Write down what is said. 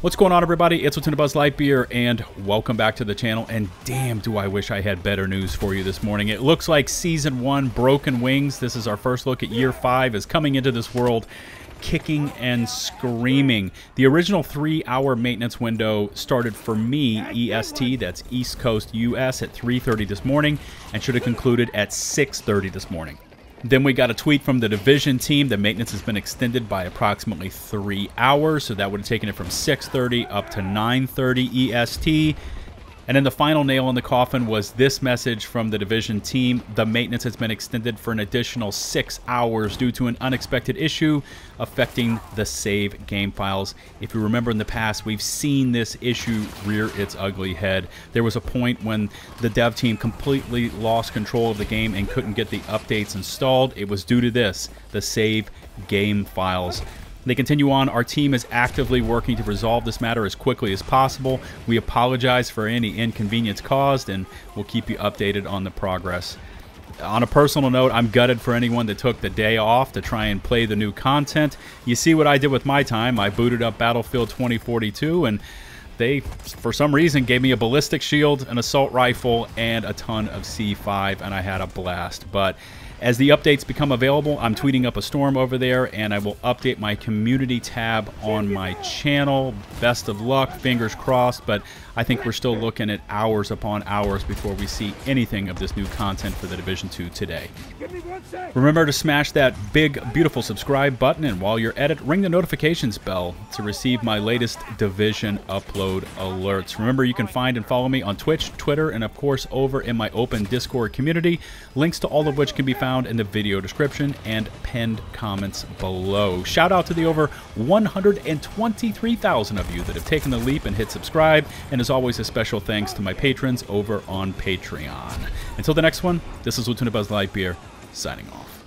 What's going on, everybody? It's Lieutenant Buzz Litebeer, and welcome back to the channel. And damn, do I wish I had better news for you this morning. It looks like Season 1 Broken Wings, this is our first look at Year 5, is coming into this world kicking and screaming. The original three-hour maintenance window started for me, EST, that's East Coast US, at 3.30 this morning, and should have concluded at 6.30 this morning. Then we got a tweet from the division team that maintenance has been extended by approximately three hours, so that would have taken it from 6:30 up to 9:30 EST. And then the final nail in the coffin was this message from the division team. The maintenance has been extended for an additional six hours due to an unexpected issue affecting the save game files. If you remember in the past, we've seen this issue rear its ugly head. There was a point when the dev team completely lost control of the game and couldn't get the updates installed. It was due to this, the save game files. They continue on. Our team is actively working to resolve this matter as quickly as possible. We apologize for any inconvenience caused, and we'll keep you updated on the progress. On a personal note, I'm gutted for anyone that took the day off to try and play the new content. You see what I did with my time. I booted up Battlefield 2042, and they, for some reason, gave me a ballistic shield, an assault rifle, and a ton of C5, and I had a blast. But as the updates become available, I'm tweeting up a storm over there, and I will update my community tab on my channel. Best of luck, fingers crossed, but I think we're still looking at hours upon hours before we see anything of this new content for the Division 2 today. Remember to smash that big, beautiful subscribe button, and while you're at it, ring the notifications bell to receive my latest Division upload alerts. Remember, you can find and follow me on Twitch, Twitter, and of course over in my open Discord community. Links to all of which can be found found in the video description and pinned comments below. Shout out to the over 123,000 of you that have taken the leap and hit subscribe, and as always, a special thanks to my patrons over on Patreon. Until the next one, this is Lieutenant Buzz Litebeer, signing off.